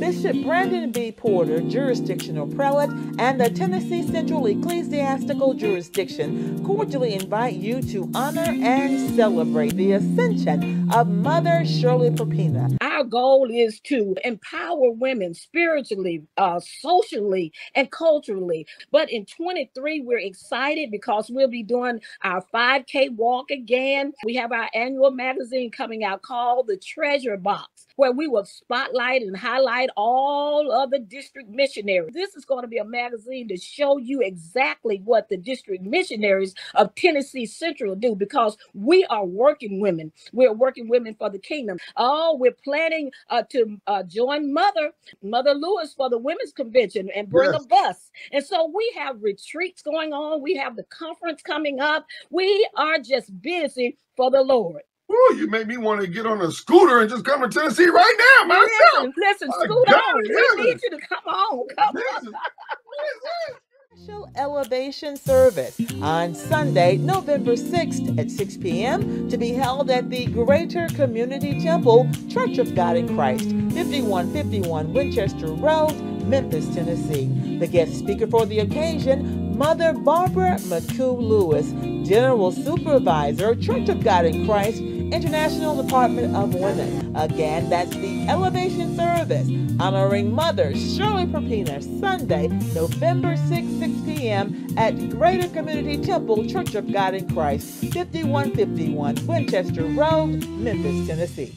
Bishop Brandon B. Porter, jurisdictional prelate, and the Tennessee Central Ecclesiastical Jurisdiction cordially invite you to honor and celebrate the ascension of Mother Shirley Perpener. Our goal is to empower women spiritually, uh, socially, and culturally. But in 23, we're excited because we'll be doing our 5K walk again. We have our annual magazine coming out called The Treasure Box, where we will spotlight and highlight all of the district missionaries. This is going to be a magazine to show you exactly what the district missionaries of Tennessee Central do because we are working women. We're working women for the kingdom. Oh, we're planning uh, to uh, join Mother, Mother Lewis for the Women's Convention and bring yes. a bus. And so we have retreats going on. We have the conference coming up. We are just busy for the Lord. Ooh, you made me want to get on a scooter and just come to Tennessee right now, man. Listen, listen, scoot on. We need you to come on. Come on. Elevation service on Sunday, November 6th at 6 p.m. to be held at the Greater Community Temple Church of God in Christ, 5151 Winchester Road, Memphis, Tennessee. The guest speaker for the occasion, Mother Barbara McCoo Lewis, General Supervisor, Church of God in Christ, International Department of Women. Again, that's the Elevation Service honoring Mother Shirley Perpener Sunday, November 6, 6 p.m. at Greater Community Temple Church of God in Christ, 5151 Winchester Road, Memphis, Tennessee.